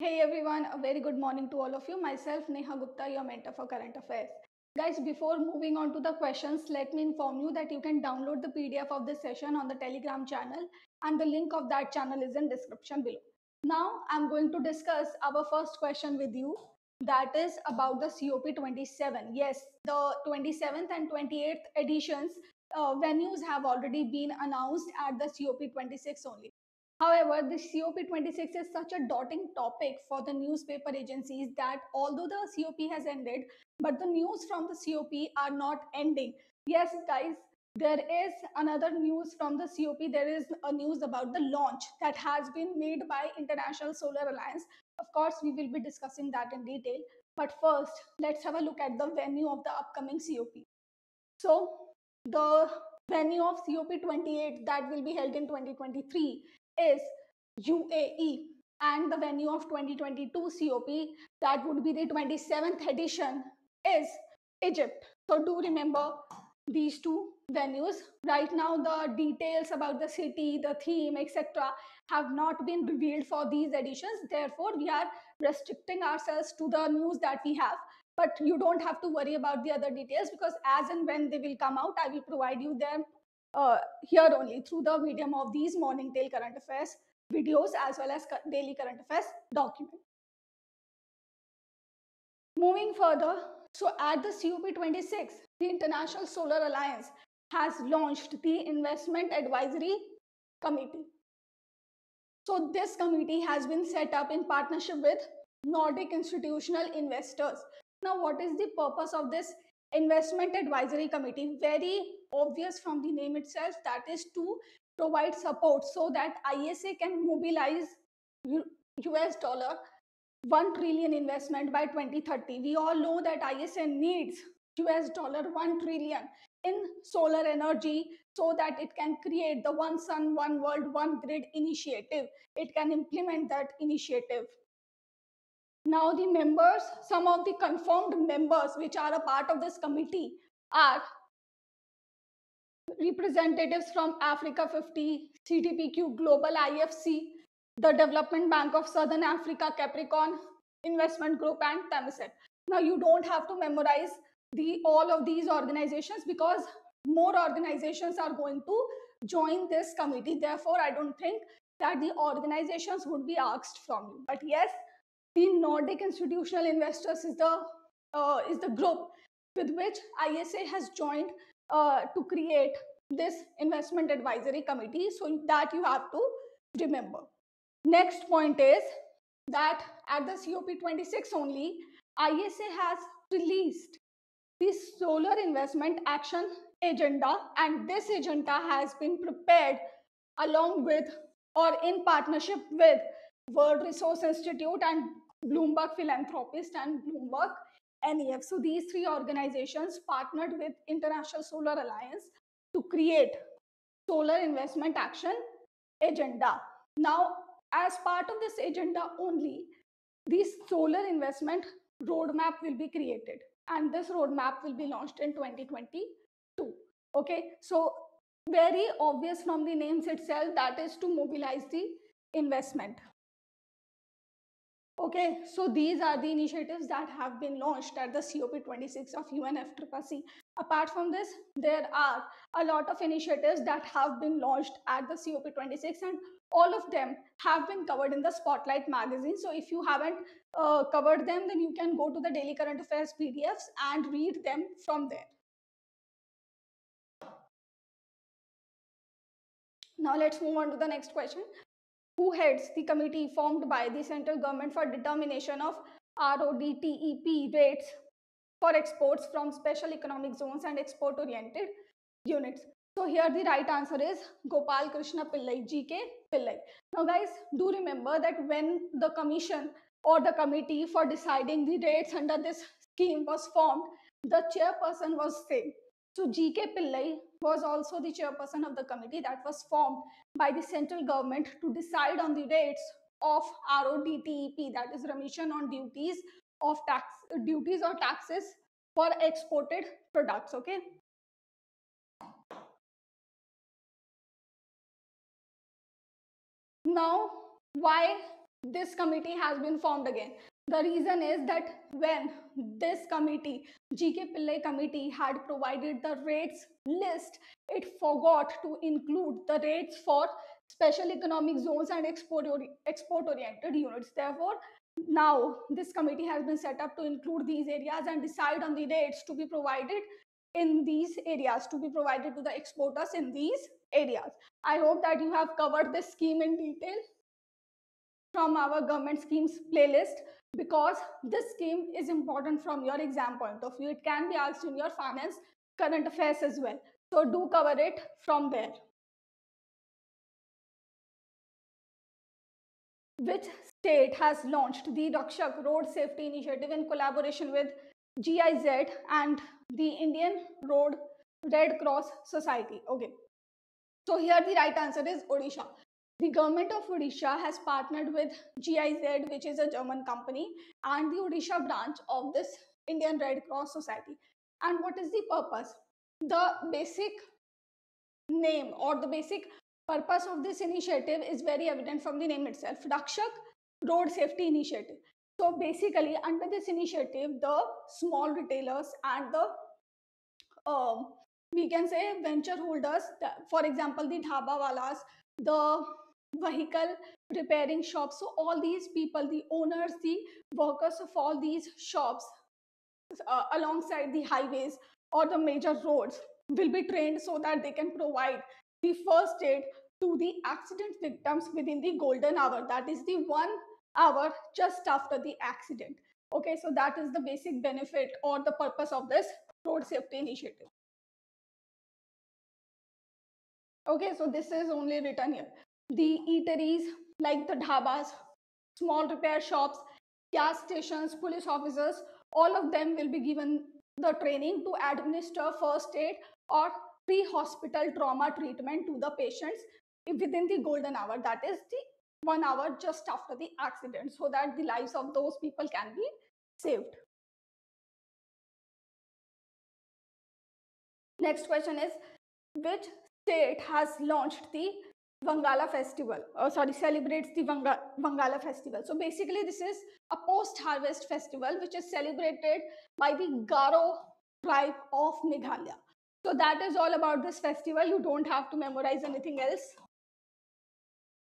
Hey everyone, a very good morning to all of you. Myself, Neha Gupta, your mentor for current affairs. Guys, before moving on to the questions, let me inform you that you can download the PDF of this session on the Telegram channel and the link of that channel is in description below. Now, I'm going to discuss our first question with you that is about the COP27. Yes, the 27th and 28th editions uh, venues have already been announced at the COP26 only. However, the COP26 is such a daunting topic for the newspaper agencies that although the COP has ended, but the news from the COP are not ending. Yes, guys, there is another news from the COP. There is a news about the launch that has been made by International Solar Alliance. Of course, we will be discussing that in detail. But first, let's have a look at the venue of the upcoming COP. So, the venue of COP28 that will be held in 2023 is UAE and the venue of 2022 COP that would be the 27th edition is Egypt. So do remember these two venues. Right now the details about the city, the theme, etc. have not been revealed for these editions. Therefore we are restricting ourselves to the news that we have. But you don't have to worry about the other details because as and when they will come out, I will provide you them uh, here only through the medium of these morning tale current affairs videos as well as daily current affairs document. Moving further, so at the COP26, the International Solar Alliance has launched the Investment Advisory Committee. So this committee has been set up in partnership with Nordic Institutional Investors. Now, what is the purpose of this investment advisory committee very obvious from the name itself that is to provide support so that isa can mobilize us dollar 1 trillion investment by 2030 we all know that isa needs us dollar 1 trillion in solar energy so that it can create the one sun one world one grid initiative. It can implement that initiative now the members, some of the confirmed members which are a part of this committee are representatives from Africa 50, CDPQ Global IFC, the Development Bank of Southern Africa, Capricorn Investment Group and Temasek. Now you don't have to memorize the all of these organizations because more organizations are going to join this committee. Therefore, I don't think that the organizations would be asked from you. But yes, the Nordic Institutional Investors is the uh, is the group with which ISA has joined uh, to create this investment advisory committee. So that you have to remember. Next point is that at the COP26 only, ISA has released the solar investment action agenda and this agenda has been prepared along with or in partnership with World Resource Institute and Bloomberg Philanthropies and Bloomberg NEF. So these three organizations partnered with International Solar Alliance to create solar investment action agenda. Now, as part of this agenda only, this solar investment roadmap will be created and this roadmap will be launched in 2022. Okay, so very obvious from the names itself that is to mobilize the investment. Okay, so these are the initiatives that have been launched at the COP26 of UNFCCC. Apart from this, there are a lot of initiatives that have been launched at the COP26 and all of them have been covered in the Spotlight magazine. So if you haven't uh, covered them, then you can go to the Daily Current Affairs PDFs and read them from there. Now let's move on to the next question who heads the committee formed by the central government for determination of RODTEP rates for exports from special economic zones and export oriented units. So here the right answer is Gopal Krishna Pillai, GK Pillai. Now guys, do remember that when the commission or the committee for deciding the rates under this scheme was formed, the chairperson was same. So GK Pillai was also the chairperson of the committee that was formed by the central government to decide on the rates of RODTEP, that is remission on duties of tax duties or taxes for exported products. Okay. Now, why this committee has been formed again. The reason is that when this committee, GK Pillai committee, had provided the rates list, it forgot to include the rates for special economic zones and export, export oriented units. Therefore, now this committee has been set up to include these areas and decide on the rates to be provided in these areas to be provided to the exporters in these areas. I hope that you have covered this scheme in detail from our government schemes playlist because this scheme is important from your exam point of view. It can be asked in your finance current affairs as well. So do cover it from there. Which state has launched the Rakshak Road Safety Initiative in collaboration with GIZ and the Indian Road Red Cross Society? Okay. So here the right answer is Odisha. The government of Odisha has partnered with GIZ, which is a German company, and the Odisha branch of this Indian Red Cross Society. And what is the purpose? The basic name or the basic purpose of this initiative is very evident from the name itself Rakshak Road Safety Initiative. So basically, under this initiative, the small retailers and the um, we can say venture holders, for example, the dhaba walas, the vehicle repairing shops. So all these people, the owners, the workers of all these shops uh, alongside the highways or the major roads will be trained so that they can provide the first aid to the accident victims within the golden hour. That is the one hour just after the accident. Okay, so that is the basic benefit or the purpose of this road safety initiative. Okay, so this is only written here the eateries like the dhabas, small repair shops, gas stations, police officers, all of them will be given the training to administer first aid or pre-hospital trauma treatment to the patients within the golden hour. That is the one hour just after the accident so that the lives of those people can be saved. Next question is, which state has launched the Wangala festival, or sorry, celebrates the Vanga, Wangala festival. So basically, this is a post-harvest festival which is celebrated by the Garo tribe of Meghalaya. So that is all about this festival. You don't have to memorize anything else.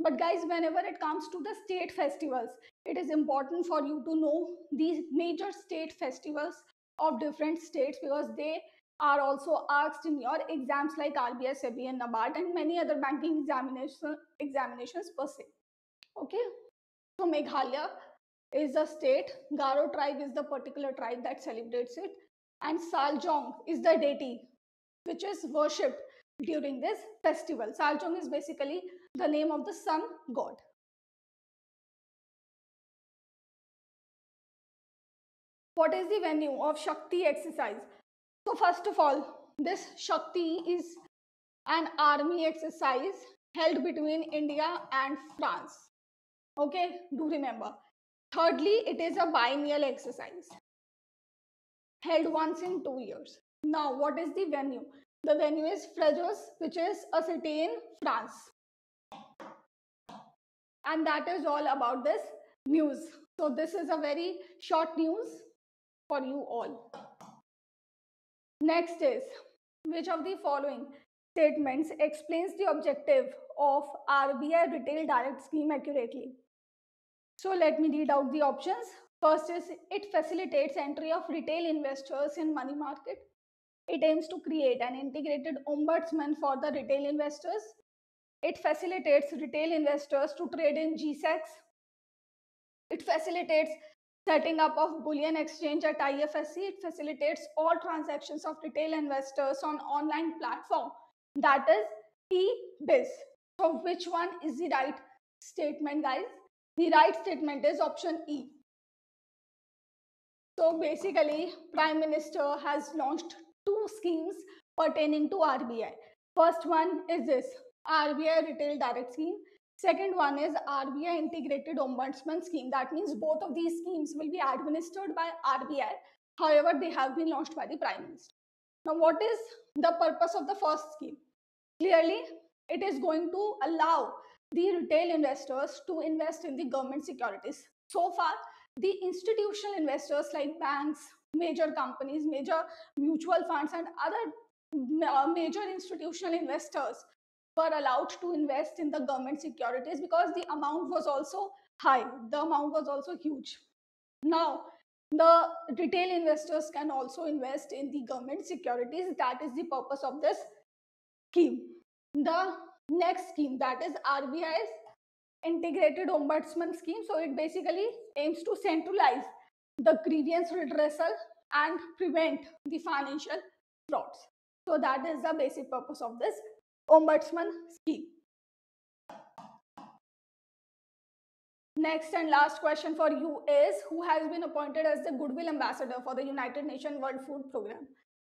But guys, whenever it comes to the state festivals, it is important for you to know these major state festivals of different states because they are also asked in your exams like RBI, SEBI, and NABARD, and many other banking examination, examinations per se. Okay, so Meghalaya is a state, Garo tribe is the particular tribe that celebrates it, and Saljong is the deity which is worshipped during this festival. Saljong is basically the name of the sun god. What is the venue of Shakti exercise? So first of all, this Shakti is an army exercise held between India and France. Okay, do remember. Thirdly, it is a biennial exercise held once in two years. Now, what is the venue? The venue is Fréjus, which is a city in France. And that is all about this news. So this is a very short news for you all. Next is, which of the following statements explains the objective of RBI retail direct scheme accurately? So let me read out the options. First is it facilitates entry of retail investors in money market. It aims to create an integrated ombudsman for the retail investors. It facilitates retail investors to trade in GSECs. It facilitates setting up of bullion exchange at IFSC. It facilitates all transactions of retail investors on online platform that is e-biz. So which one is the right statement guys? The right statement is option E. So basically Prime Minister has launched two schemes pertaining to RBI. First one is this RBI Retail Direct Scheme Second one is RBI Integrated Ombudsman Scheme. That means both of these schemes will be administered by RBI. However, they have been launched by the Prime Minister. Now, what is the purpose of the first scheme? Clearly, it is going to allow the retail investors to invest in the government securities. So far, the institutional investors like banks, major companies, major mutual funds, and other uh, major institutional investors were allowed to invest in the government securities because the amount was also high. The amount was also huge. Now, the retail investors can also invest in the government securities. That is the purpose of this scheme. The next scheme that is RBI's integrated ombudsman scheme. So it basically aims to centralize the grievance redressal and prevent the financial frauds. So that is the basic purpose of this ombudsman scheme. Next and last question for you is who has been appointed as the goodwill ambassador for the United Nations World Food Program?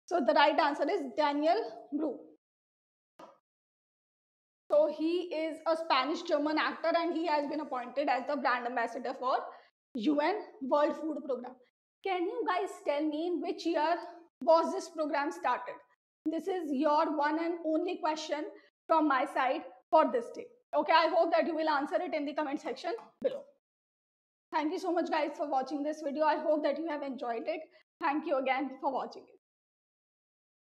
So the right answer is Daniel Brühl. So he is a Spanish German actor and he has been appointed as the brand ambassador for UN World Food Program. Can you guys tell me in which year was this program started? This is your one and only question from my side for this day. Okay, I hope that you will answer it in the comment section below. Thank you so much guys for watching this video. I hope that you have enjoyed it. Thank you again for watching it.